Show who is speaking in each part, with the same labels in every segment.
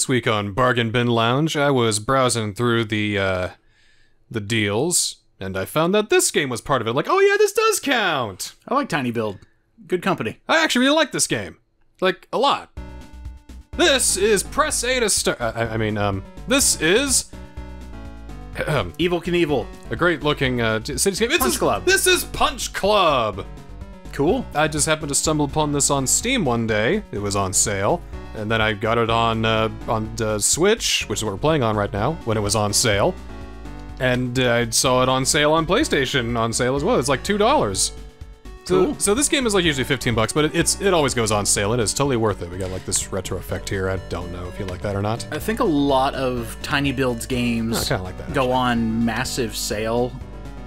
Speaker 1: This week on Bargain Bin Lounge, I was browsing through the uh, the deals, and I found that this game was part of it. Like, oh yeah, this does count.
Speaker 2: I like tinyBuild. Good company.
Speaker 1: I actually really like this game, like a lot. This is Press A to start. I, I mean, um, this is
Speaker 2: Evel Knievel.
Speaker 1: a great looking uh, cityscape. This
Speaker 2: Punch
Speaker 1: is,
Speaker 2: Club.
Speaker 1: This is Punch Club.
Speaker 2: Cool.
Speaker 1: I just happened to stumble upon this on Steam one day. It was on sale, and then I got it on uh, on uh, Switch, which is what we're playing on right now, when it was on sale. And uh, I saw it on sale on PlayStation on sale as well. It's like two dollars. So,
Speaker 2: Cool.
Speaker 1: so this game is like usually 15 bucks, but it, it's it always goes on sale. It is totally worth it. We got like this retro effect here. I don't know if you like that or not.
Speaker 2: I think a lot of tinyBuild's games
Speaker 1: kinda like that,
Speaker 2: go on massive sale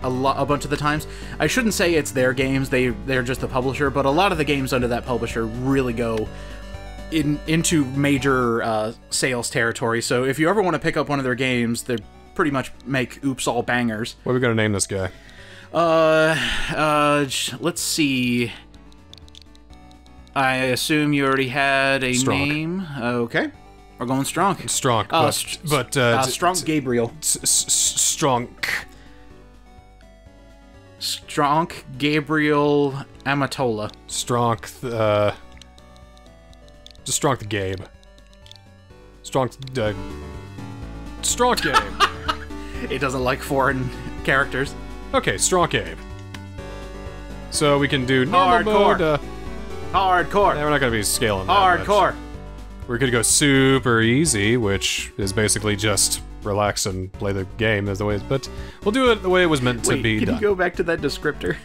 Speaker 2: a lot a bunch of the times. I shouldn't say it's their games, they they're just the publisher, but a lot of the games under that publisher really go in into major uh, sales territory. So if you ever want to pick up one of their games, they pretty much make oops all bangers.
Speaker 1: What are we gonna name this guy?
Speaker 2: Uh, uh, let's see. I assume you already had a
Speaker 1: Strong.
Speaker 2: name. Okay, we're going strong.
Speaker 1: Strong,
Speaker 2: Uh,
Speaker 1: but,
Speaker 2: st-
Speaker 1: but uh,
Speaker 2: uh, strong Gabriel.
Speaker 1: strong.
Speaker 2: Strong Gabriel Amatola.
Speaker 1: Strong, uh. Just strong the Gabe. Strong, uh. Strong Gabe.
Speaker 2: It doesn't like foreign characters.
Speaker 1: okay, strong Gabe. So we can do normal
Speaker 2: Hardcore.
Speaker 1: mode. Uh,
Speaker 2: Hardcore.
Speaker 1: yeah, we're not gonna be scaling that much.
Speaker 2: Hardcore.
Speaker 1: We could go super easy, which is basically just relax and play the game as the way. But we'll do it the way it was meant to
Speaker 2: Wait,
Speaker 1: be
Speaker 2: can
Speaker 1: done.
Speaker 2: you go back to that descriptor?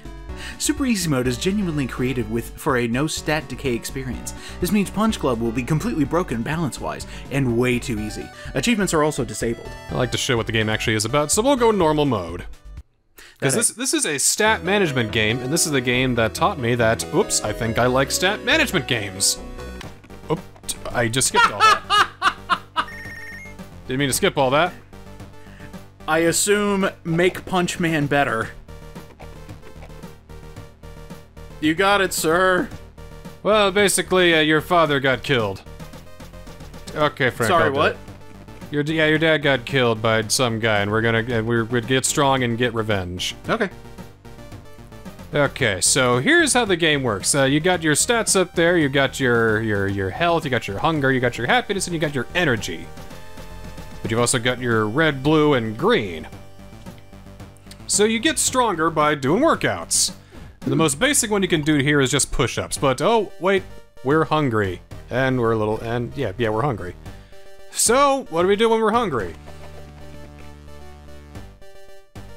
Speaker 2: Super Easy Mode is genuinely created with for a no stat decay experience. This means Punch Club will be completely broken balance-wise and way too easy. Achievements are also disabled.
Speaker 1: I like to show what the game actually is about, so we'll go normal mode. Because this this is a stat management game, and this is the game that taught me that. Oops, I think I like stat management games. Oop, I just skipped all that. Didn't mean to skip all that.
Speaker 2: I assume make Punch Man better. You got it, sir.
Speaker 1: Well, basically, uh, your father got killed. Okay, Frank.
Speaker 2: Sorry, what?
Speaker 1: Your yeah, your dad got killed by some guy, and we're gonna and we're gonna get strong and get revenge.
Speaker 2: Okay.
Speaker 1: Okay, so here's how the game works. Uh, you got your stats up there. You got your your your health. You got your hunger. You got your happiness, and you got your energy. But you've also got your red, blue, and green. So you get stronger by doing workouts. The most basic one you can do here is just push-ups. But oh wait, we're hungry, and we're a little and yeah yeah we're hungry. So what do we do when we're hungry?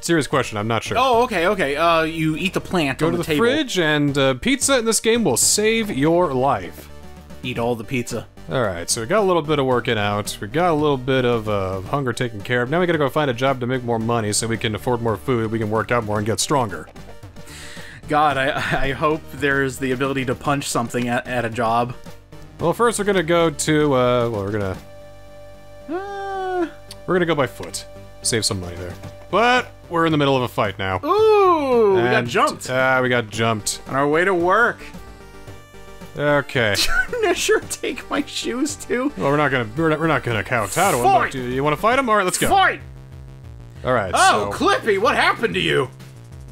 Speaker 1: Serious question. I'm not sure.
Speaker 2: Oh, okay, okay. Uh, you eat the plant
Speaker 1: Go to
Speaker 2: the,
Speaker 1: the, fridge, and uh, pizza in this game will save your life.
Speaker 2: Eat all the pizza.
Speaker 1: All right, so we got a little bit of working out. We got a little bit of uh, hunger taken care of. Now we gotta go find a job to make more money so we can afford more food. We can work out more and get stronger.
Speaker 2: God, I I hope there's the ability to punch something at, at a job.
Speaker 1: Well, first we're gonna go to. Uh, well, we're gonna
Speaker 2: Uh,
Speaker 1: we're gonna go by foot. Save some money there. But we're in the middle of a fight now.
Speaker 2: ooh, we got jumped
Speaker 1: Ah, we got jumped.
Speaker 2: on our way to work.
Speaker 1: Okay.
Speaker 2: Sure take my shoes too?
Speaker 1: well, we're not gonna we're not, we're not gonna kowtow to him. But do you want to fight him? All right, let's go.
Speaker 2: Fight!
Speaker 1: All right.
Speaker 2: Oh,
Speaker 1: so.
Speaker 2: Clippy, what happened to you?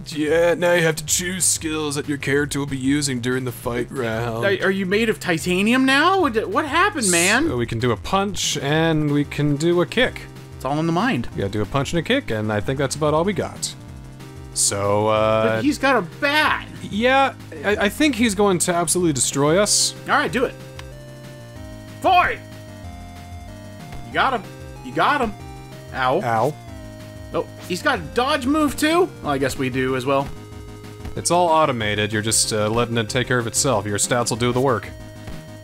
Speaker 1: Yeah, now you have to choose skills that your character will be using during the fight round.
Speaker 2: Are, you made of titanium now? What, happened, man?
Speaker 1: So we can do a punch and we can do a kick.
Speaker 2: It's all in the mind.
Speaker 1: Gotta do a punch and a kick, and I think that's about all we got. So, uh,
Speaker 2: But he's got a bat.
Speaker 1: yeah, I, I think he's going to absolutely destroy us.
Speaker 2: All right, do it. Fight! You got him. You got him. Ow.
Speaker 1: Ow.
Speaker 2: Oh, he's got a dodge move too? Well, I guess we do as well.
Speaker 1: It's all automated, you're just uh, letting it take care of itself. Your stats will do the work.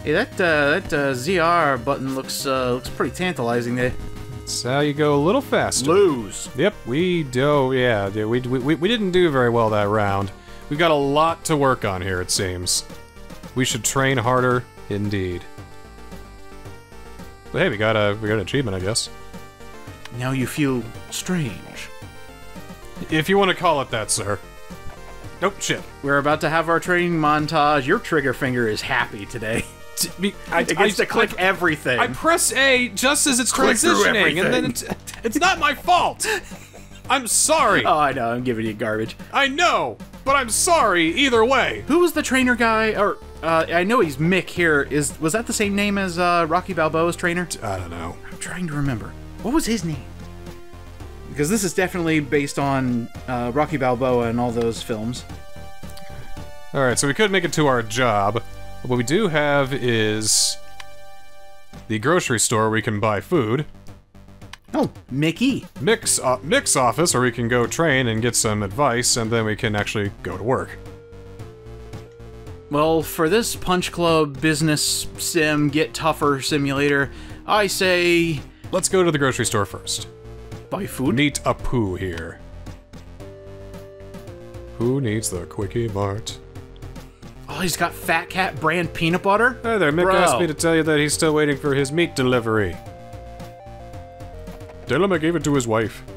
Speaker 2: Hey, that uh, that uh, ZR button looks uh, looks pretty tantalizing there.
Speaker 1: That's how you go a little faster.
Speaker 2: Lose.
Speaker 1: Yep, we do, yeah, yeah, we, we, we didn't do very well that round. We've got a lot to work on here, it seems. We should train harder, indeed. But hey, we got a we got an achievement, I guess.
Speaker 2: Now you feel strange.
Speaker 1: If you want to call it that, sir. Nope, shit.
Speaker 2: We're about to have our training montage. Your trigger finger is happy today.
Speaker 1: be- I,
Speaker 2: It gets
Speaker 1: I-
Speaker 2: to click
Speaker 1: I-
Speaker 2: everything.
Speaker 1: I press A just as it's
Speaker 2: Click
Speaker 1: transitioning, and then it's, it's not my fault. I'm sorry.
Speaker 2: oh, I know. I'm giving you garbage.
Speaker 1: I know, but I'm sorry either way.
Speaker 2: Who was the trainer guy? Or uh, I know he's Mick here. Is was that the same name as uh, Rocky Balboa's trainer?
Speaker 1: I don't know.
Speaker 2: I'm trying to remember. What was his name? Because this is definitely based on uh, Rocky Balboa and all those films.
Speaker 1: All right, so we could make it to our job. But What we do have is the grocery store where we can buy food.
Speaker 2: Oh, Mickey.
Speaker 1: Mick's uh, Mick's office where we can go train and get some advice, and then we can actually go to work.
Speaker 2: Well, for this Punch Club business sim get tougher simulator, I say
Speaker 1: Let's go to the grocery store first.
Speaker 2: buy food.
Speaker 1: Meet Apu here. Who needs the quickie mart?
Speaker 2: Oh, he's got Fat Cat brand peanut butter.
Speaker 1: Hi there, Mick
Speaker 2: Bro.
Speaker 1: asked me to tell you that he's still waiting for his meat delivery. I gave it to his wife.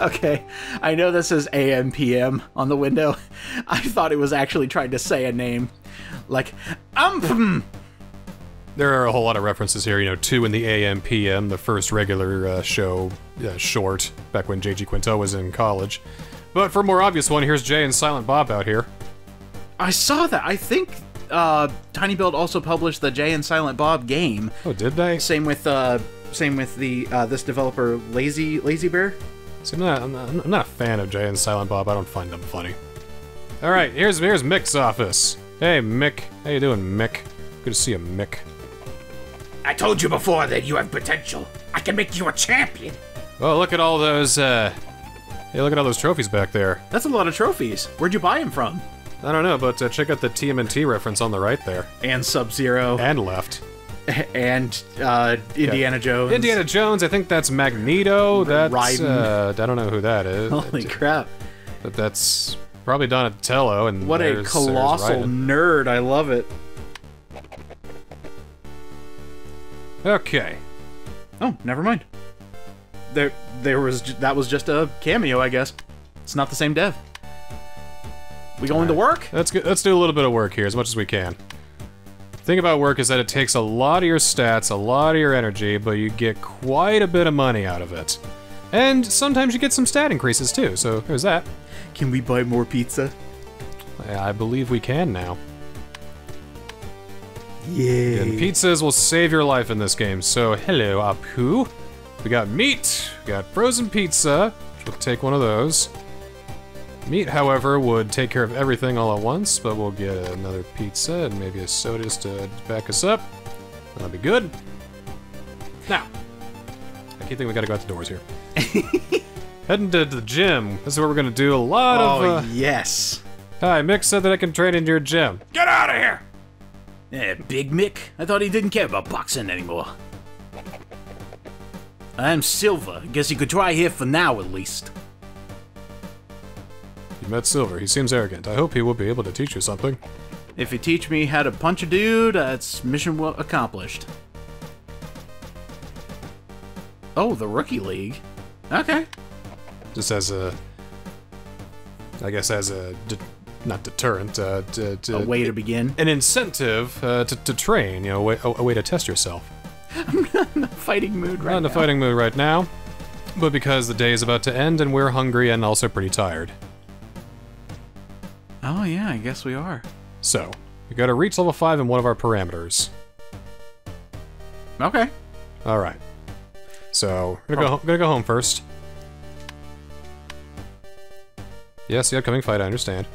Speaker 2: Okay, I know this is AMPM on the window. I thought it was actually trying to say a name, like um.
Speaker 1: There are a whole lot of references here, you know, two in the AM PM, the first regular uh, show uh, short, back when J.G. Quintel was in college. But for a more obvious one, here's Jay and Silent Bob out here.
Speaker 2: I saw that. I think uh, tinyBuild also published the Jay and Silent Bob game.
Speaker 1: Oh, did they?
Speaker 2: Same with uh, same with the uh, this developer Lazy Lazy Bear.
Speaker 1: See, I'm not, I'm, not, I'm not a fan of Jay and Silent Bob. I don't find them funny. All right, here's here's Mick's office. Hey, Mick. How you doing, Mick? Good to see you, Mick.
Speaker 3: I told you before that you have potential. I can make you a champion.
Speaker 1: Oh, look at all those. uh... Hey, look at all those trophies back there.
Speaker 2: That's a lot of trophies. Where'd you buy them from?
Speaker 1: I don't know, but uh, check out the TMNT reference on the right there
Speaker 2: And Sub Zero
Speaker 1: and left.
Speaker 2: and uh, Indiana Jones.
Speaker 1: Indiana Jones. I think that's Magneto. That's
Speaker 2: Raiden.
Speaker 1: uh, I don't know who that is,
Speaker 2: Holy crap!
Speaker 1: but that's probably Donatello. And
Speaker 2: What a
Speaker 1: there's- there's
Speaker 2: colossal nerd! I love it.
Speaker 1: Okay.
Speaker 2: Oh, never mind. There, there was that was just a cameo, I guess. It's not the same dev. We going to work?
Speaker 1: Let's let's do a little bit of work here as much as we can. thing about work is that it takes a lot of your stats, a lot of your energy, but you get quite a bit of money out of it. And sometimes you get some stat increases too, so there's that.
Speaker 2: Can we buy more pizza?
Speaker 1: I believe we can now.
Speaker 2: Yeah.
Speaker 1: And pizzas will save your life in this game. So, hello, Apu. We got meat, we got frozen pizza, we'll take one of those. Meat, however, would take care of everything all at once, but we'll get another pizza and maybe a soda just to back us up. That'll be good. Now, I keep thinking we gotta go out the doors here. Heading to the gym. This is where we're gonna do a lot
Speaker 2: Oh
Speaker 1: of. Uh...
Speaker 2: yes.
Speaker 1: Hi, Mick said that I can train in your gym.
Speaker 3: Get out of here!
Speaker 2: Eh, Big Mick? I thought he didn't care about boxing anymore. I'm Silver. Guess you could try here for now, at least.
Speaker 1: You met Silver. He seems arrogant. I hope he will be able to teach you something.
Speaker 2: If you teach me how to punch a dude, that's mission well accomplished. Oh, the Rookie League. Okay.
Speaker 1: just as a i guess as a not deterrent uh, to, to
Speaker 2: A way to begin.
Speaker 1: an incentive uh, to, to train you know a way, a, a way to test yourself I'm not in a
Speaker 2: Fighting mood right
Speaker 1: not in the
Speaker 2: now.
Speaker 1: fighting mood right now but because the day is about to end and we're hungry and also pretty tired
Speaker 2: Oh yeah, I guess we are.
Speaker 1: so we gotta reach level 5 in one of our parameters
Speaker 2: Okay.
Speaker 1: all right so we're gonna, go, ho- gonna go home first yes the upcoming fight i understand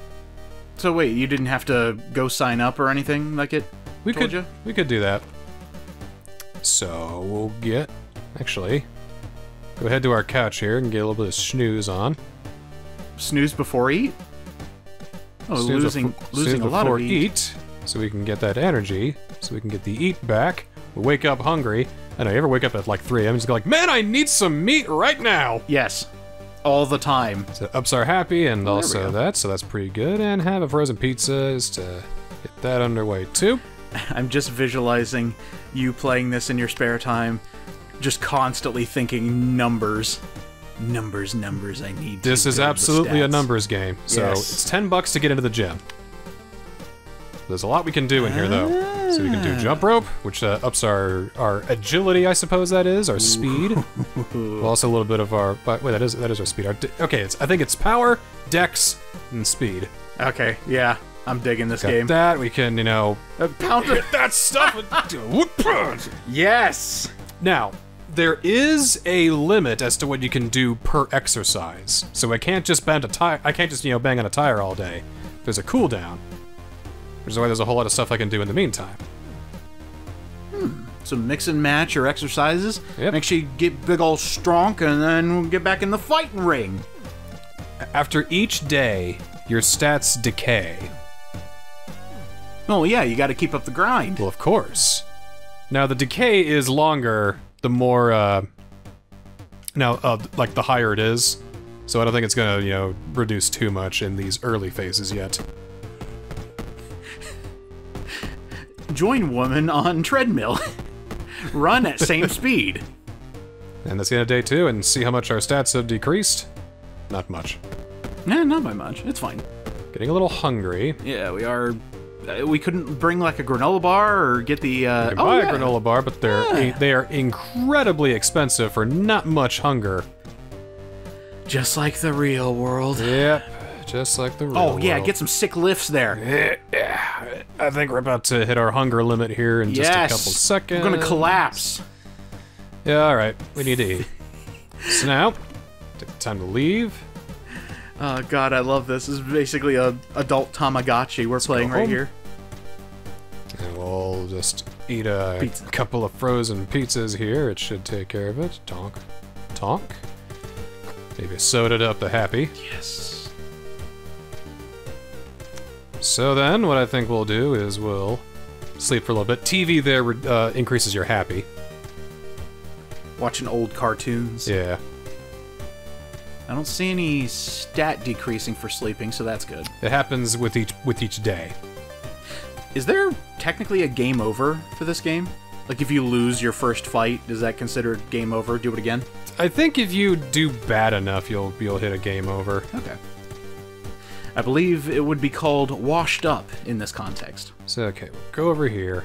Speaker 2: So wait, you didn't have to go sign up or anything like it?
Speaker 1: We
Speaker 2: Told
Speaker 1: could
Speaker 2: ya?
Speaker 1: we could do that. So we'll get actually go ahead to our couch here and get a little bit of snooze on.
Speaker 2: Snooze before eat? Oh,
Speaker 1: Snooze
Speaker 2: losing losing a lot
Speaker 1: before
Speaker 2: of eat.
Speaker 1: so we can get that energy, so we can get the eat back. We wake up hungry. And I know you ever wake up at like 3 a.m. and just go like, man, I need some meat right now.
Speaker 2: Yes. All the time.
Speaker 1: So ups are happy and
Speaker 2: Oh,
Speaker 1: also that, so that's pretty good. And have a frozen pizza is to get that underway too.
Speaker 2: I'm just visualizing you playing this in your spare time, just constantly thinking numbers. Numbers, numbers, I need to
Speaker 1: This is absolutely a numbers game. So
Speaker 2: Yes.
Speaker 1: it's 10 bucks to get into the gym. There's a lot we can do in here, though. So we can do jump rope, which uh, ups our our agility, I suppose that is, our speed. well, also a little bit of our. But wait, that is that is our speed. Our okay, it's I think it's power, dex, and speed.
Speaker 2: Okay, yeah, I'm digging this
Speaker 1: Got
Speaker 2: game.
Speaker 1: that we can, you know,
Speaker 2: Uh, Pounder.
Speaker 1: that stuff.
Speaker 2: yes.
Speaker 1: now, there is a limit as to what you can do per exercise. So I can't just bend a tire. I can't just you know bang on a tire all day. There's a cooldown, which is why there's a whole lot of stuff I can do in the meantime.
Speaker 2: Some mix and match your exercises.
Speaker 1: Yep.
Speaker 2: Make sure you get big old strong, and then we'll get back in the fighting ring.
Speaker 1: After each day, your stats decay.
Speaker 2: Oh yeah, you got to keep up the grind.
Speaker 1: Well, of course. Now the decay is longer the more uh now uh like the higher it is. So I don't think it's gonna, you know, reduce too much in these early phases yet.
Speaker 2: Join woman on treadmill. Run at same speed.
Speaker 1: And that's the end of day two, and see how much our stats have decreased. Not much.
Speaker 2: Nah, not by much. It's fine.
Speaker 1: Getting a little hungry.
Speaker 2: Yeah, we are. Uh, we couldn't bring like a granola bar or get the. Uh,
Speaker 1: You can
Speaker 2: oh,
Speaker 1: buy
Speaker 2: yeah.
Speaker 1: a granola bar, but they're
Speaker 2: Yeah.
Speaker 1: they are incredibly expensive for not much hunger.
Speaker 2: Just like the real world.
Speaker 1: Yep, just like the oh, real
Speaker 2: Oh yeah,
Speaker 1: world.
Speaker 2: get some sick lifts there.
Speaker 1: Yeah, I think we're about to hit our hunger limit here in just a couple seconds.
Speaker 2: We're gonna collapse.
Speaker 1: Yeah, all right. We need to eat. so now, time to leave.
Speaker 2: Oh god, I love this. This is basically a adult Tamagotchi we're playing right here.
Speaker 1: And we'll just eat a
Speaker 2: Pizza.
Speaker 1: couple of frozen pizzas here. It should take care of it. Tonk. Tonk. Maybe soda up the happy.
Speaker 2: Yes.
Speaker 1: So then, what I think we'll do is we'll sleep for a little bit. TV there uh, increases your happy.
Speaker 2: Watching old cartoons.
Speaker 1: Yeah.
Speaker 2: I don't see any stat decreasing for sleeping, so that's good.
Speaker 1: It happens with each with each day.
Speaker 2: Is there technically a game over for this game? Like if you lose your first fight, is that considered game over? Do it again?
Speaker 1: I think if you do bad enough, you'll you'll hit a game over.
Speaker 2: Okay. I believe it would be called washed up in this context.
Speaker 1: So okay, we'll go over here.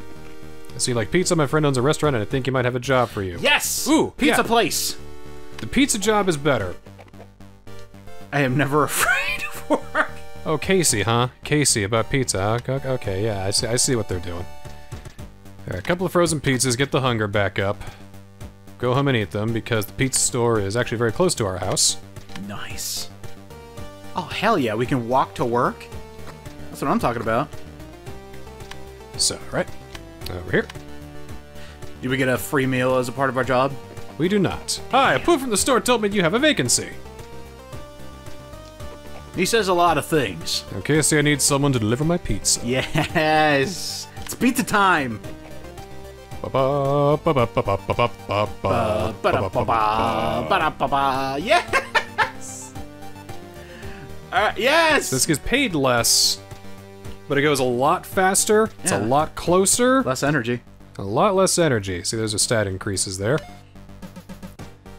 Speaker 1: I see like pizza. My friend owns a restaurant, and I think he might have a job for you.
Speaker 2: Yes!
Speaker 1: Ooh,
Speaker 2: Pizza
Speaker 1: yeah.
Speaker 2: place!
Speaker 1: The pizza job is better.
Speaker 2: I am never afraid of work.
Speaker 1: Oh, Casey, huh? Casey about pizza. huh? Okay, okay, yeah, I see. I see what they're doing. All right, a couple of frozen pizzas. Get the hunger back up. Go home and eat them because the pizza store is actually very close to our house.
Speaker 2: Nice. Oh, hell yeah, we can walk to work? That's what I'm talking about.
Speaker 1: So, right, over here.
Speaker 2: Do we get a free meal as a part of our job?
Speaker 1: We do not. Hi, a poof from the store told me you have a vacancy.
Speaker 2: He says a lot of things.
Speaker 1: Okay, so I need someone to deliver my pizza.
Speaker 2: Yes! It's pizza time!
Speaker 1: Yeah!
Speaker 2: Uh, yes!
Speaker 1: This gets paid less, but it goes a lot faster. It's a lot closer.
Speaker 2: Less energy.
Speaker 1: A lot less energy. See, there's a stat increases there.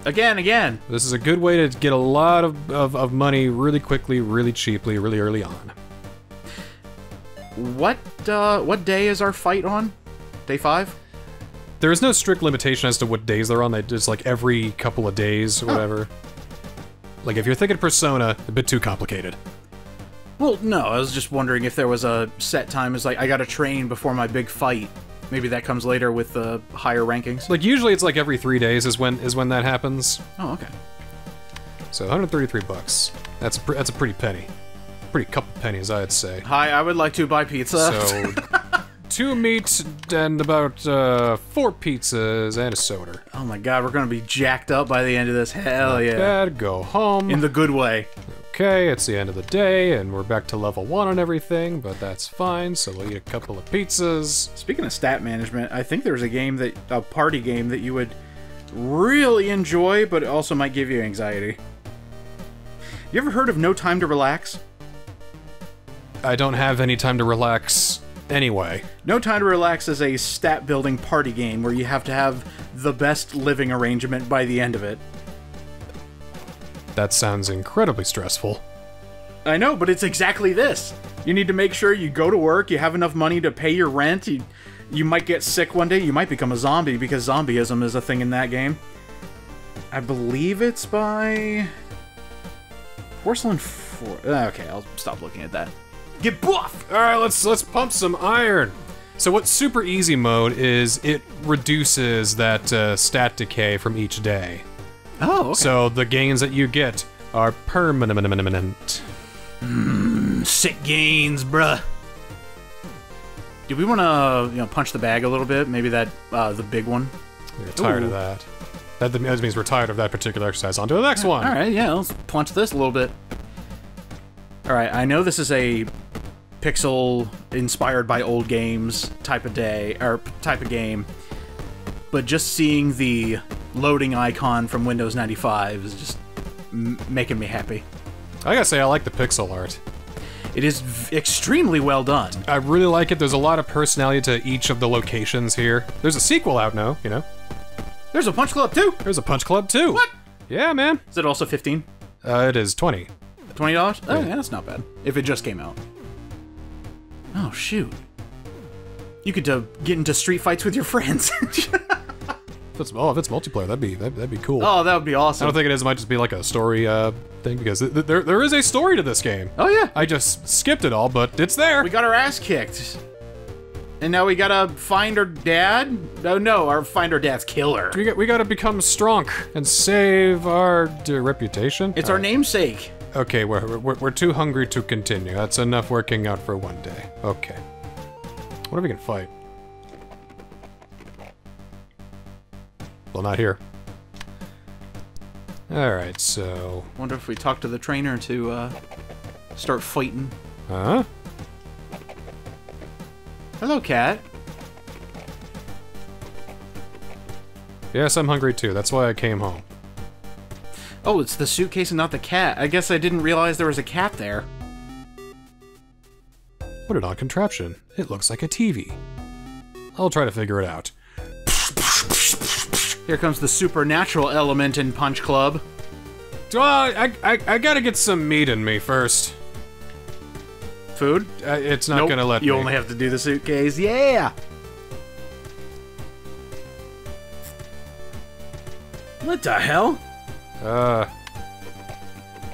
Speaker 2: Again, again.
Speaker 1: This is a good way to get a lot of, of, of money really quickly, really cheaply, really early on.
Speaker 2: What, uh, what day is our fight on? Day five?
Speaker 1: There is no strict limitation as to what days they're on. They just like every couple of days or whatever. Like if you're thinking Persona, a bit too complicated.
Speaker 2: Well, no, I was just wondering if there was a set time. It's like, I gotta train before my big fight. Maybe that comes later with the higher rankings.
Speaker 1: Like usually it's like every three days is when is when that happens.
Speaker 2: Oh, okay.
Speaker 1: So 133 bucks. That's a, pr- that's a pretty penny. Pretty couple pennies, I'd say.
Speaker 2: Hi, I would like to buy pizza.
Speaker 1: So two meat and about uh, four pizzas and a soda.
Speaker 2: oh my god, we're gonna be jacked up by the end of this. Hell yeah.
Speaker 1: Dad, go home.
Speaker 2: In the good way.
Speaker 1: okay, it's the end of the day, and we're back to level one and everything, but that's fine. So we'll eat a couple of pizzas.
Speaker 2: Speaking of stat management, I think there's a game that a party game that you would really enjoy, but it also might give you anxiety. You ever heard of No Time to Relax?
Speaker 1: I don't have any time to relax anyway.
Speaker 2: No Time to Relax is a stat building party game where you have to have the best living arrangement by the end of it.
Speaker 1: That sounds incredibly stressful.
Speaker 2: I know, but it's exactly this. You need to make sure you go to work, you have enough money to pay your rent, you you might get sick one day, you might become a zombie because zombieism is a thing in that game. I believe it's by Porcelain 4. uh, Okay, I'll stop looking at that. Get buff!
Speaker 1: All right, let's let's pump some iron. So what super easy mode is it reduces that uh, stat decay from each day.
Speaker 2: Oh, okay.
Speaker 1: So the gains that you get are permanent.
Speaker 2: sick gains, bruh. Do we want to, you know, punch the bag a little bit? Maybe that, uh, the big one.
Speaker 1: We're tired of
Speaker 2: Ooh.
Speaker 1: that. That that means we're tired of that particular exercise. On to the next one.
Speaker 2: All right, yeah, let's punch this a little bit. All right, I know this is a pixel inspired by old games type of day or type of game, but just seeing the loading icon from Windows 95 is just m- making me happy.
Speaker 1: I gotta say, I like the pixel art.
Speaker 2: It is v- extremely well done.
Speaker 1: I really like it. There's a lot of personality to each of the locations here. There's a sequel out now, you know.
Speaker 2: There's a Punch Club too.
Speaker 1: There's a Punch Club too.
Speaker 2: What?
Speaker 1: Yeah, man.
Speaker 2: Is it also 15?
Speaker 1: Uh, it is 20.
Speaker 2: Twenty dollars? Oh yeah, that's not bad. If it just came out. Oh shoot! You could uh, get into street fights with your friends.
Speaker 1: If it's, oh, if it's multiplayer, that'd be that'd, that'd be cool.
Speaker 2: oh, that would be awesome.
Speaker 1: I don't think it is. It might just be like a story uh, thing because th- th- there there is a story to this game.
Speaker 2: oh yeah,
Speaker 1: I just skipped it all, but it's there.
Speaker 2: we got our ass kicked, and now we gotta find our dad. Oh no, our find our dad's killer.
Speaker 1: We got we got to become strong and save our d- reputation.
Speaker 2: It's our namesake.
Speaker 1: Okay, we're, we're we're too hungry to continue. That's enough working out for one day. Okay. What if we can fight? Well, not here. All right, so
Speaker 2: Wonder if we talk to the trainer to uh, start fighting.
Speaker 1: huh?
Speaker 2: Hello, cat.
Speaker 1: Yes, I'm hungry too. That's why I came home.
Speaker 2: Oh, it's the suitcase and not the cat. I guess I didn't realize there was a cat there.
Speaker 1: What an odd contraption. It looks like a TV. I'll try to figure it out.
Speaker 2: Here comes the supernatural element in Punch Club.
Speaker 1: I, I, I gotta get some meat in me first.
Speaker 2: Food?
Speaker 1: Uh, it's not
Speaker 2: Nope,
Speaker 1: gonna let me.
Speaker 2: you
Speaker 1: me.
Speaker 2: only have to do the suitcase. Yeah. What the hell?
Speaker 1: Uh.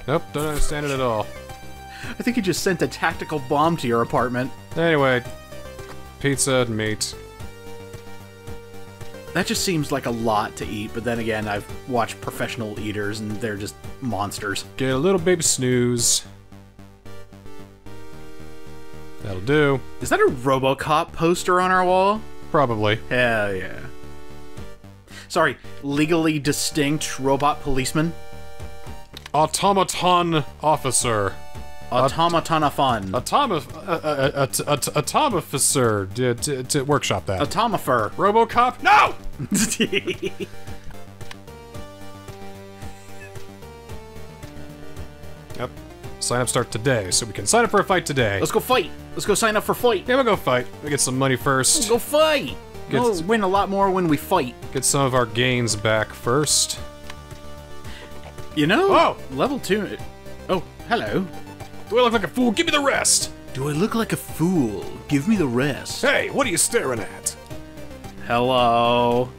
Speaker 1: Nope, don't understand it at all.
Speaker 2: I think he just sent a tactical bomb to your apartment.
Speaker 1: Anyway, pizza and meat.
Speaker 2: That just seems like a lot to eat, but then again, I've watched professional eaters and they're just monsters.
Speaker 1: Get a little baby snooze. That'll do.
Speaker 2: Is that a Robocop poster on our wall?
Speaker 1: Probably.
Speaker 2: Hell yeah. Sorry, legally distinct robot policeman?
Speaker 1: Automaton officer.
Speaker 2: Automatona fun.
Speaker 1: Automa. Uh, uh, uh, Automaficer. D- d- d- workshop that.
Speaker 2: Automafer.
Speaker 1: Robocop? No! Yep. Sign up start today, so we can sign up for a fight today.
Speaker 2: Let's go fight. Let's go sign up for fight.
Speaker 1: Yeah, we'll go fight. We get some money first.
Speaker 2: Let's go fight.
Speaker 1: Good.
Speaker 2: We'll win a lot more when we fight.
Speaker 1: Get some of our gains back first.
Speaker 2: You know?
Speaker 1: Oh!
Speaker 2: Level two. Oh, hello.
Speaker 1: Do I look like a fool? Give me the rest!
Speaker 2: Do I look like a fool? Give me the rest.
Speaker 1: Hey, what are you staring at?
Speaker 2: Hello.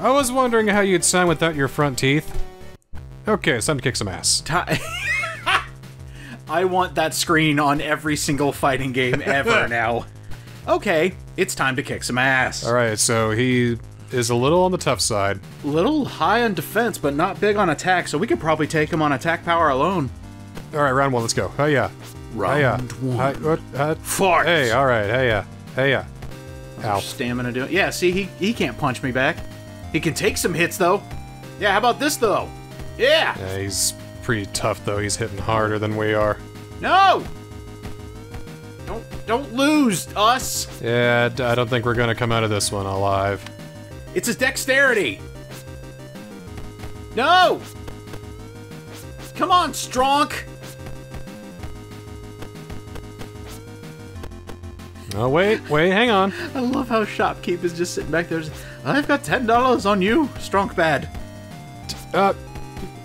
Speaker 1: I was wondering how you'd sound without your front teeth. Okay, it's time to kick some ass.
Speaker 2: Ti- I want that screen on every single fighting game ever now. Okay, it's time to kick some ass.
Speaker 1: Alright, so he is a little on the tough side.
Speaker 2: Little high on defense, but not big on attack, so we could probably take him on attack power alone.
Speaker 1: Alright, round one, let's go. Oh yeah.
Speaker 2: Round
Speaker 1: yeah.
Speaker 2: one.
Speaker 1: Hi, what? Uh, hey, alright, hey, yeah. Hey, yeah. Ow.
Speaker 2: Stamina doing. Yeah, see, he he can't punch me back. He can take some hits though. Yeah, how about this though? Yeah.
Speaker 1: Yeah, he's pretty tough, though. He's hitting harder than we are.
Speaker 2: No. Don't lose us.
Speaker 1: Yeah, I don't think we're gonna come out of this one alive.
Speaker 2: It's his dexterity. No. Come on, Stronk.
Speaker 1: Oh, wait, wait, hang on.
Speaker 2: I love how Shopkeep is just sitting back there. I've got ten dollars on you, Stronk bad.
Speaker 1: Uh,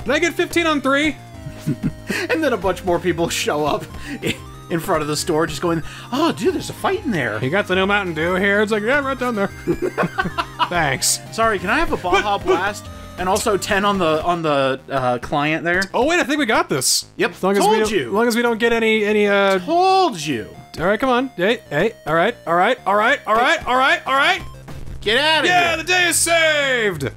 Speaker 1: did I get 15 on 3?
Speaker 2: and then a bunch more people show up in front of the store, just going, "Oh, dude, there's a fight in there."
Speaker 1: You got the new Mountain Dew here? It's like, yeah, right down there. Thanks.
Speaker 2: Sorry, can I have a Baja Blast and also ten on the on the uh, client there?
Speaker 1: Oh wait, I think we got this.
Speaker 2: Yep,
Speaker 1: As long as we
Speaker 2: told
Speaker 1: don't,
Speaker 2: you.
Speaker 1: As long as we don't get any any uh.
Speaker 2: Told you.
Speaker 1: All right, come on. Hey, hey. All right, all right, all right, all right, all right, all right.
Speaker 2: Get out of here!
Speaker 1: Yeah,
Speaker 2: here.
Speaker 1: the day is saved.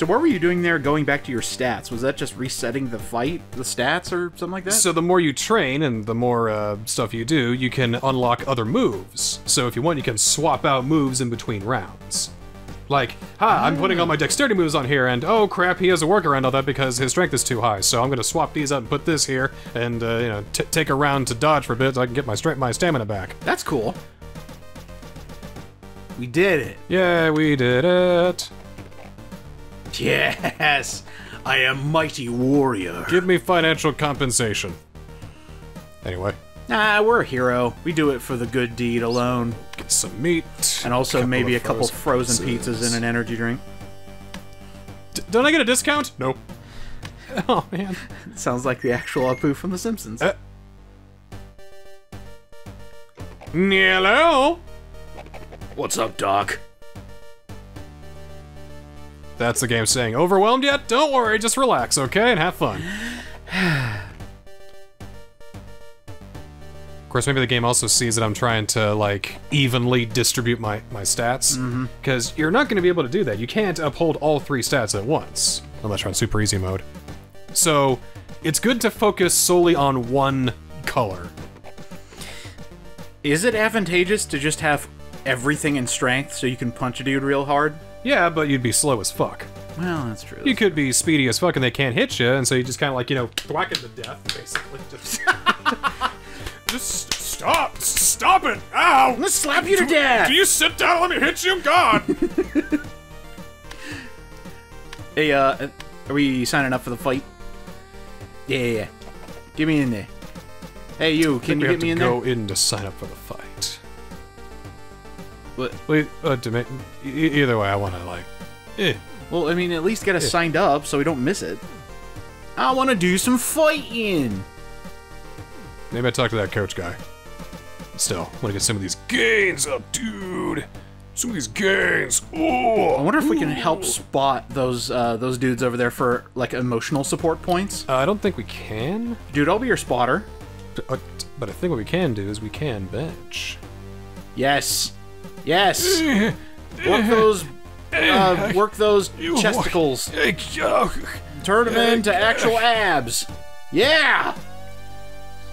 Speaker 2: So what were you doing there? Going back to your stats? Was that just resetting the fight, the stats, or something like that?
Speaker 1: So the more you train and the more uh, stuff you do, you can unlock other moves. So if you want, you can swap out moves in between rounds. Like, ha, I'm putting all my dexterity moves on here, and oh crap, he has a workaround on that because his strength is too high. So I'm gonna swap these out and put this here, and uh, you know, t- take a round to dodge for a bit so I can get my strength, my stamina back.
Speaker 2: That's cool. We did it.
Speaker 1: Yeah, we did it.
Speaker 2: Yes, I am mighty warrior.
Speaker 1: Give me financial compensation. Anyway,
Speaker 2: Nah, we're a hero. We do it for the good deed alone,
Speaker 1: get some meat.
Speaker 2: and also
Speaker 1: couple
Speaker 2: maybe a couple frozen pizzas and an energy drink.
Speaker 1: D- don't I get a discount? Nope. Oh man.
Speaker 2: Sounds like the actual Apu from The Simpsons.
Speaker 1: Uh, Hello?
Speaker 2: What's up, Doc?
Speaker 1: That's the game saying, overwhelmed yet? Don't worry, just relax, okay, and have fun. of course, maybe the game also sees that I'm trying to, like, evenly distribute my, my stats. Mm-hmm. Because you're not going to be able to do that. You can't uphold all three stats at once, unless you're on super easy mode. So, it's good to focus solely on one color.
Speaker 2: Is it advantageous to just have everything in strength so you can punch a dude real hard?
Speaker 1: Yeah, but you'd be slow as fuck.
Speaker 2: Well, that's true.
Speaker 1: You could be speedy as fuck and they can't hit you, and so you just kind of like, you know, thwack it to death, basically. Just, just stop! Stop it! Ow!
Speaker 2: Let's slap you to death!
Speaker 1: Do you sit down? Let me hit you, God!
Speaker 2: Hey, uh, are we signing up for the fight? Yeah, yeah, yeah. Get me in there. Hey, you, can you get me in
Speaker 1: go
Speaker 2: there?
Speaker 1: in to sign up for the fight.
Speaker 2: What?
Speaker 1: Wait, uh, to either way, I want to like, eh.
Speaker 2: Well, I mean, at least get us signed up so we don't miss it. I want to do some fighting.
Speaker 1: Maybe I talk to that coach guy. Still, want to get some of these gains up, dude. Some of these gains. Oh,
Speaker 2: I wonder if we can help spot those uh, those dudes over there for like emotional support points.
Speaker 1: Uh, I don't think we can.
Speaker 2: Dude, I'll be your spotter.
Speaker 1: But I think what we can do is we can bench.
Speaker 2: Yes, yes. Work those, uh, work those chesticles. Turn them into actual abs. Yeah.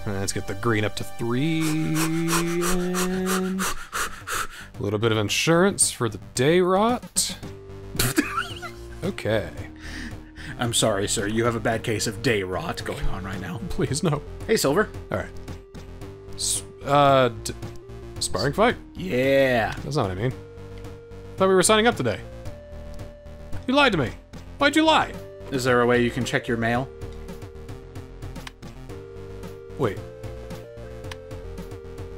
Speaker 1: Let's get the green up to three. And a little bit of insurance for the day rot. Okay.
Speaker 2: I'm sorry, sir. You have a bad case of day rot going on right now.
Speaker 1: Please, no.
Speaker 2: Hey, Silver.
Speaker 1: All right. Uh, d- sparring fight?
Speaker 2: Yeah.
Speaker 1: That's not what I mean. Thought we were signing up today. You lied to me. Why'd you lie?
Speaker 2: Is there a way you can check your mail?
Speaker 1: Wait.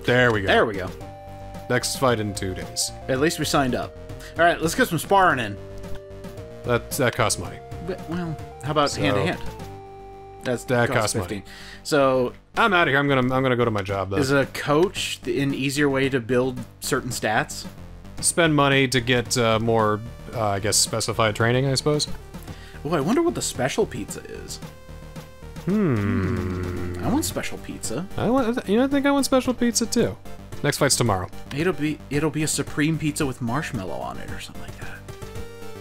Speaker 1: There we go.
Speaker 2: There we go.
Speaker 1: Next fight in two days.
Speaker 2: At least we signed up. All right, let's get some sparring in.
Speaker 1: That that costs money.
Speaker 2: But, well, how about
Speaker 1: So-
Speaker 2: hand to hand? That's
Speaker 1: That
Speaker 2: costs
Speaker 1: costs money.
Speaker 2: 15. So,
Speaker 1: I'm out of here. I'm gonna I'm gonna go to my job though.
Speaker 2: is a coach an easier way to build certain stats?
Speaker 1: Spend money to get uh, more, uh, I guess, specified training. I suppose.
Speaker 2: Oh, I wonder what the special pizza is. Hmm. I want special pizza.
Speaker 1: I want, you know, I think I want special pizza too. Next fight's tomorrow.
Speaker 2: It'll be it'll be a supreme pizza with marshmallow on it or something like that.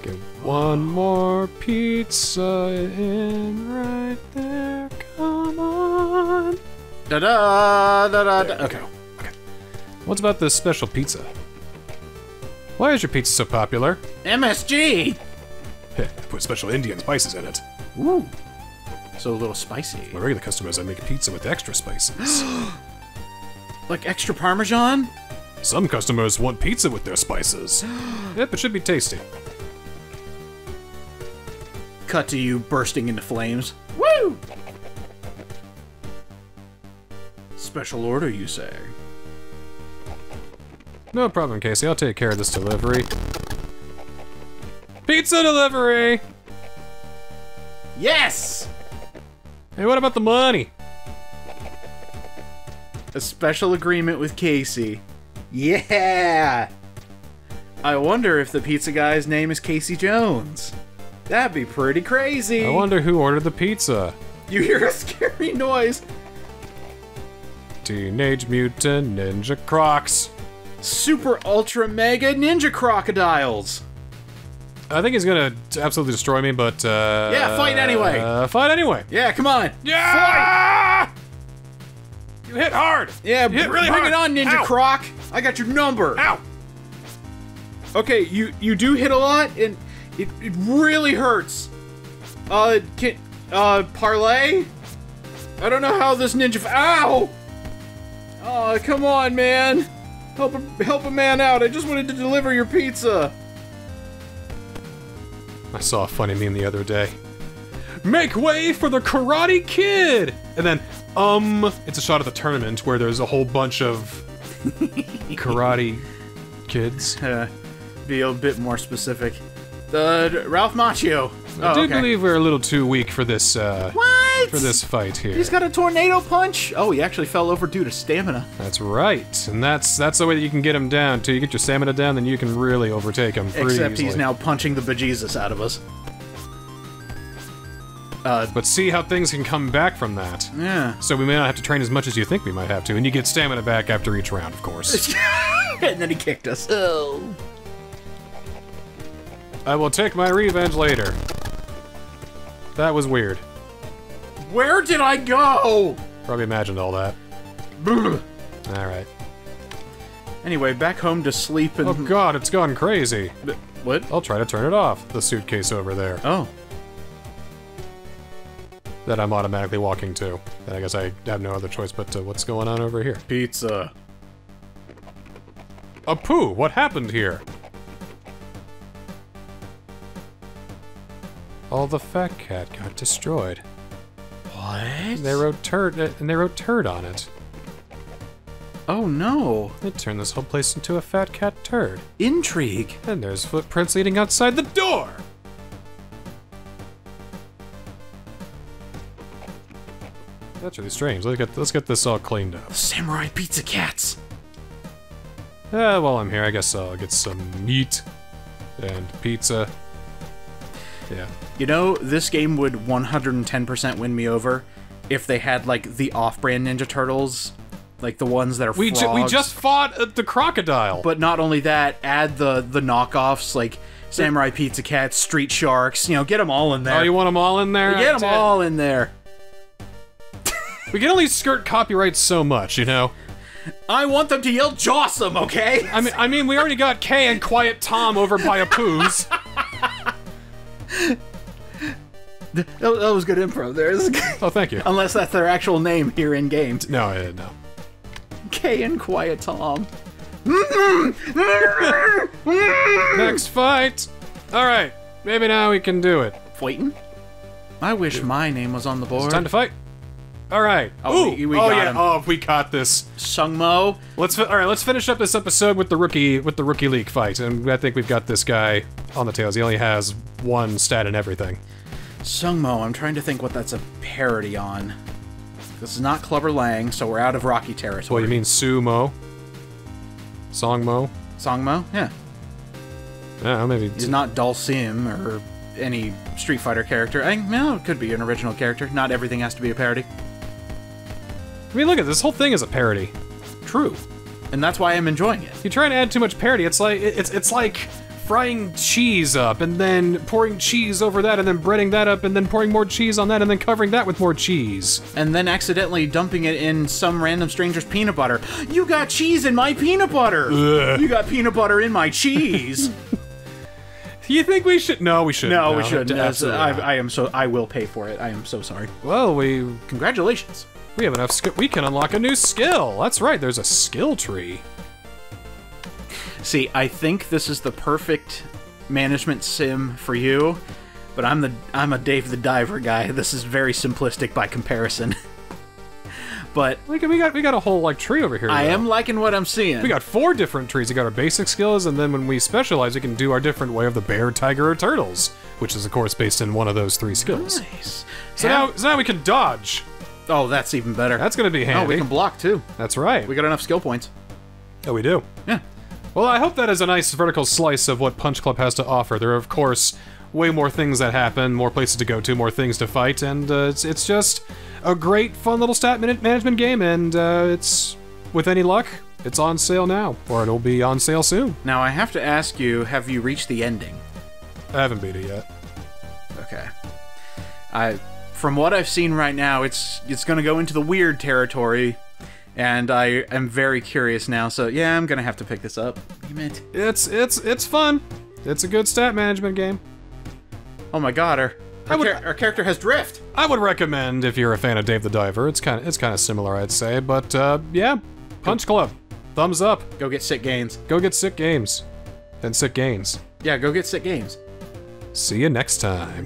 Speaker 1: Get one more pizza in right there. Come on.
Speaker 2: Da da da da. da.
Speaker 1: Okay. Okay. What's about this special pizza? Why is your pizza so popular?
Speaker 2: MSG.
Speaker 1: Heh, put special Indian spices in it.
Speaker 2: Ooh. So a little spicy.
Speaker 1: My regular customers, I make pizza with extra spices.
Speaker 2: Like extra parmesan?
Speaker 1: Some customers want pizza with their spices. yep, it should be tasty.
Speaker 2: Cut to you bursting into flames. Woo! Special order, you say?
Speaker 1: No problem, Casey. I'll take care of this delivery. Pizza delivery!
Speaker 2: Yes!
Speaker 1: Hey, what about the money?
Speaker 2: A special agreement with Casey. Yeah! I wonder if the pizza guy's name is Casey Jones. That'd be pretty crazy.
Speaker 1: I wonder who ordered the pizza.
Speaker 2: You hear a scary noise.
Speaker 1: Teenage Mutant Ninja Crocs.
Speaker 2: Super Ultra Mega Ninja Crocodiles.
Speaker 1: I think he's gonna absolutely destroy me, but uh,
Speaker 2: Yeah, fight anyway.
Speaker 1: Uh, fight anyway.
Speaker 2: Yeah, come on.
Speaker 1: Yeah! You hit hard.
Speaker 2: Yeah,
Speaker 1: You hit really
Speaker 2: bring
Speaker 1: hard.
Speaker 2: it on, Ninja
Speaker 1: Ow.
Speaker 2: Croc. I got your number.
Speaker 1: Ow!
Speaker 2: Okay, you you do hit a lot, and it, it really hurts. Uh, can, uh, parlay? I don't know how this ninja. F- Ow! Oh, come on, man. Help a, help a man out. I just wanted to deliver your pizza.
Speaker 1: I saw a funny meme the other day. Make way for the Karate Kid! And then, um, it's a shot at the tournament where there's a whole bunch of karate kids.
Speaker 2: Uh, be a bit more specific. Uh, Ralph Macchio.
Speaker 1: I
Speaker 2: Oh,
Speaker 1: do
Speaker 2: okay.
Speaker 1: believe we're a little too weak for this, uh,
Speaker 2: What?
Speaker 1: for this fight here.
Speaker 2: He's got a tornado punch. Oh, he actually fell over due to stamina.
Speaker 1: That's right, and that's that's the way that you can get him down. Till you get your stamina down, then you can really overtake him. Pretty
Speaker 2: Except he's now punching the bejesus out of us. Uh,
Speaker 1: But see how things can come back from that.
Speaker 2: yeah.
Speaker 1: So we may not have to train as much as you think we might have to, and you get stamina back after each round, of course.
Speaker 2: and then he kicked us. Oh.
Speaker 1: I will take my revenge later. That was weird.
Speaker 2: Where did I go?
Speaker 1: Probably imagined all that. All right.
Speaker 2: Anyway, back home to sleep and.
Speaker 1: Oh god, it's gone crazy.
Speaker 2: What?
Speaker 1: I'll try to turn it off. The suitcase over there
Speaker 2: Oh.
Speaker 1: that I'm automatically walking to. And I guess I have no other choice but to what's going on over here.
Speaker 2: Pizza.
Speaker 1: Apu. What happened here? All the fat cat got destroyed.
Speaker 2: What?
Speaker 1: And they wrote turd, uh, and they wrote turd on it.
Speaker 2: Oh no.
Speaker 1: They turned this whole place into a fat cat turd.
Speaker 2: Intrigue.
Speaker 1: And there's footprints leading outside the door. That's really strange. Let's get let's get this all cleaned up.
Speaker 2: Samurai pizza cats.
Speaker 1: Yeah, while I'm here, I guess I'll get some meat and pizza. Yeah.
Speaker 2: You know, this game would 110% win me over if they had like the off-brand Ninja Turtles, like the ones that are
Speaker 1: We ju- we just fought uh, the crocodile.
Speaker 2: But not only that, add the the knockoffs like Samurai Pizza Cats, Street Sharks. You know, get them all in there.
Speaker 1: oh, you want them all in there?
Speaker 2: get them all in there.
Speaker 1: We can only skirt copyright so much, you know.
Speaker 2: I want them to yell "Jawsome," okay?
Speaker 1: I mean, I mean, we already got Kay and Quiet Tom over by Apu's.
Speaker 2: That, that was good improv there. This is good.
Speaker 1: Oh, thank you.
Speaker 2: Unless that's their actual name here in game.
Speaker 1: No, uh, no.
Speaker 2: K and Quiet Tom.
Speaker 1: Next fight. All right, maybe now we can do it.
Speaker 2: Fighting? I wish my name was on the board.
Speaker 1: Time to fight. All right.
Speaker 2: Oh,
Speaker 1: Ooh.
Speaker 2: we- we
Speaker 1: oh
Speaker 2: got
Speaker 1: yeah.
Speaker 2: him.
Speaker 1: Oh, we got this.
Speaker 2: Sungmo.
Speaker 1: Let's all right. Let's finish up this episode with the rookie with the rookie league fight, and I think we've got this guy on the tails. He only has one stat and everything.
Speaker 2: Sungmo, I'm trying to think what that's a parody on. This is not Clubber Lang, so we're out of Rocky
Speaker 1: What
Speaker 2: territory.
Speaker 1: you mean, sumo? Songmo?
Speaker 2: Songmo? Yeah.
Speaker 1: Yeah, maybe.
Speaker 2: He's not Dhalsim or any Street Fighter character. I no, it could be an original character. Not everything has to be a parody.
Speaker 1: I mean, look at this whole thing is a parody.
Speaker 2: True. And that's why I'm enjoying it.
Speaker 1: You try and add too much parody, it's like it's it's like frying cheese up and then pouring cheese over that and then breading that up and then pouring more cheese on that and then covering that with more cheese.
Speaker 2: And then accidentally dumping it in some random stranger's peanut butter. You got cheese in my peanut butter!
Speaker 1: Ugh.
Speaker 2: You got peanut butter in my cheese!
Speaker 1: You think we should? No, we shouldn't.
Speaker 2: no, we shouldn't.
Speaker 1: Absolutely
Speaker 2: I. I am so I will pay for it. I am so sorry.
Speaker 1: Well, we
Speaker 2: Congratulations.
Speaker 1: We have enough. Sk- we can unlock a new skill. That's right. There's a skill tree.
Speaker 2: See, I think this is the perfect management sim for you, but I'm the I'm a Dave the Diver guy. This is very simplistic by comparison. but
Speaker 1: We got we got we got a whole like tree over here.
Speaker 2: I
Speaker 1: though.
Speaker 2: am liking what I'm seeing.
Speaker 1: We got four different trees. We got our basic skills, and then when we specialize, we can do our different way of the bear, tiger, or turtles, which is of course based in one of those three skills.
Speaker 2: nice.
Speaker 1: So now, so now we can dodge.
Speaker 2: Oh, that's even better.
Speaker 1: That's gonna be handy.
Speaker 2: oh, we can block too.
Speaker 1: That's right.
Speaker 2: We got enough skill points.
Speaker 1: oh, we do.
Speaker 2: Yeah.
Speaker 1: Well, I hope that is a nice vertical slice of what Punch Club has to offer. There are, of course, way more things that happen, more places to go to, more things to fight, and uh, it's, it's just a great, fun little stat man- management game, and uh, it's, with any luck, it's on sale now, or it'll be on sale soon.
Speaker 2: Now I have to ask you: Have you reached the ending?
Speaker 1: I haven't beat it yet.
Speaker 2: Okay. I, from what I've seen right now, it's it's going to go into the weird territory, and I am very curious now. So yeah, I'm gonna have to pick this up. Damn it!
Speaker 1: It's it's it's fun. It's a good stat management game.
Speaker 2: Oh my God, our our,
Speaker 1: would-
Speaker 2: char- our character has drift.
Speaker 1: I would recommend if you're a fan of Dave the Diver. It's kind of it's kind of similar, I'd say. But uh, yeah, Punch Club, thumbs up.
Speaker 2: Go get sick games.
Speaker 1: Go get sick games, and sick gains.
Speaker 2: Yeah, go get sick games.
Speaker 1: See you next time.